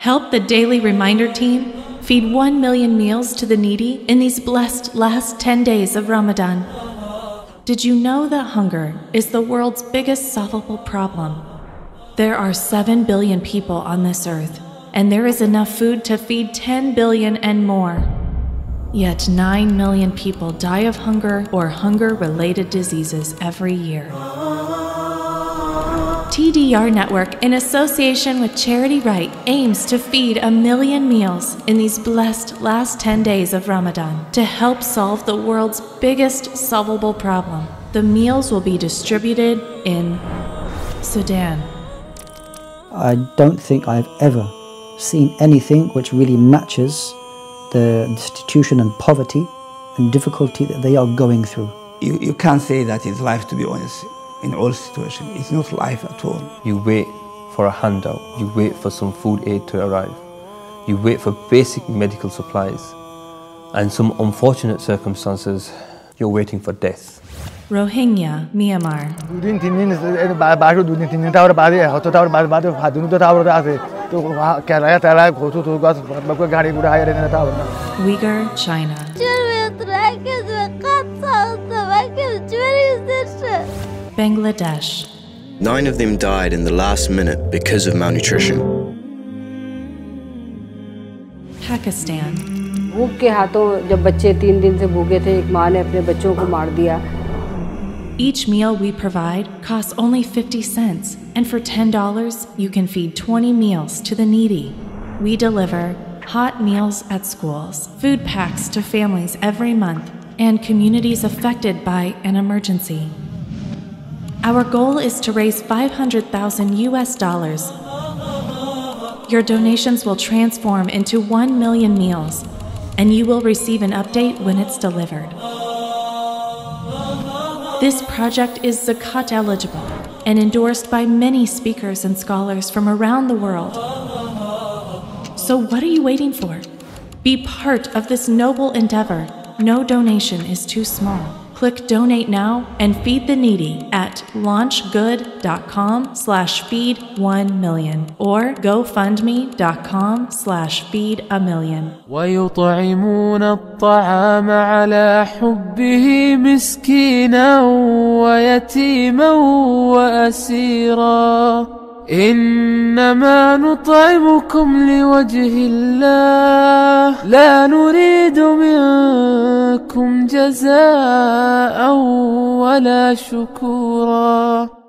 Help the Daily Reminder team feed 1 million meals to the needy in these blessed last 10 days of Ramadan. Did you know that hunger is the world's biggest solvable problem? There are 7 billion people on this earth, and there is enough food to feed 10 billion and more. Yet 9 million people die of hunger or hunger related diseases every year. TDR Network, in association with Charity Right, aims to feed a million meals in these blessed last 10 days of Ramadan to help solve the world's biggest solvable problem. The meals will be distributed in Sudan. I don't think I've ever seen anything which really matches the destitution and poverty and difficulty that they are going through. You, you can't say that it's life, to be honest in all situations. It's not life at all. You wait for a handout, you wait for some food aid to arrive, you wait for basic medical supplies, and some unfortunate circumstances, you're waiting for death. Rohingya, Myanmar. দুদিন তিন দিন বাড়ি দুদিন তিন দিন তারপরে বাদে হতো তারপরে বাদ বাদে হাত দিন তো তারপরে আছে তো কেলায় তেলায় ঘোষু তো গাছ গাড়ি গুড়া হাইরে না তারপরে Uyghur, China. Bangladesh. Nine of them died in the last minute because of malnutrition. Pakistan. भूख के हाथों जब बच्चे तीन दिन से भूखे थे एक माँ ने अपने बच्चों को मार दिया Each meal we provide costs only 50 cents, and for $10, you can feed 20 meals to the needy. We deliver hot meals at schools, food packs to families every month, and communities affected by an emergency. Our goal is to raise 500,000 US dollars. Your donations will transform into 1 million meals, and you will receive an update when it's delivered. This project is Zakat eligible and endorsed by many speakers and scholars from around the world. So, what are you waiting for? Be part of this noble endeavor. No donation is too small. Click donate now and feed the needy at launchgood.com slash feed 1 million or gofundme.com slash feed a million. ويطعمون الطعام على حبه مسكينا ويتيما وأسيرا إنما نطعمكم لوجه الله لا نريد منكم جزاء ولا شكورا